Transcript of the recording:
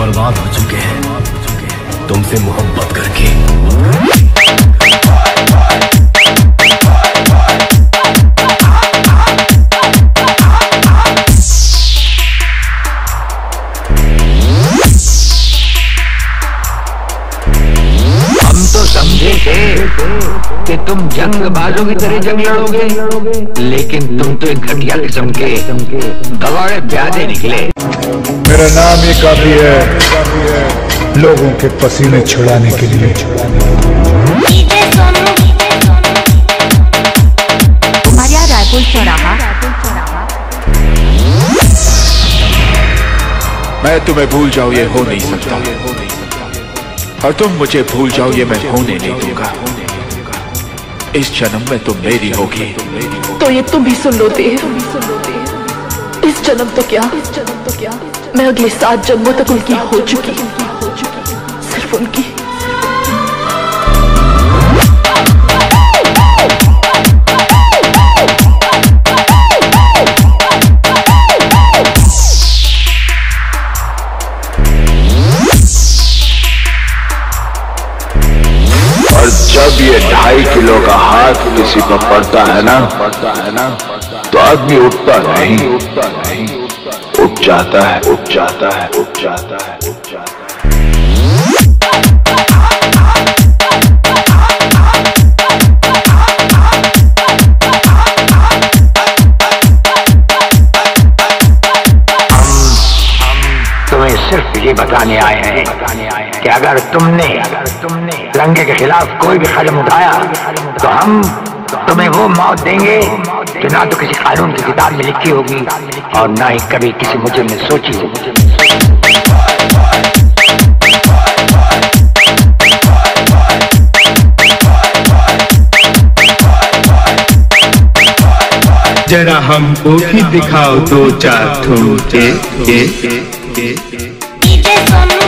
बर्बाद हो चुके हैं तुमसे मोहब्बत करके हम तो समझे थे कि तुम जंग बाजों की तरह जंग लड़ोगे, लेकिन तुम तो एक घटिया किस्म के गवाड़े प्यादे निकले। मेरा नाम ही काफ़ी है। लोगों के पसीने छुड़ाने के लिए। मैं तुम्हें भूल जाऊँ ये हो नहीं सकता। और तुम मुझे भूल जाओ ये मैं होने नहीं दूँगा। इस जन्म में तुम मेरी होगी। तो ये तुम भी सुन लो दे इस जन्म तो क्या? मैं अगले सात जन्मों तक उनकी हो चुकी सिर्फ़ उनकी। जब ये ढाई किलो का हाथ किसी पर पड़ता है ना पड़ता है ना तो आदमी उठता नहीं उठता नहीं। उठ जाता है, उठ जाता है, उठ जाता है, उठ जाता है। ये बताने आए हैं कि अगर तुमने तुमने लंगे के खिलाफ कोई भी कदम उठाया तो हम तुम्हें वो मौत देंगे जो ना तो किसी कानून की किताब में लिखी होगी और ना ही कभी किसी मुझे में सोची होगी। जरा हमको भी दिखाओ दो चार ए, que somos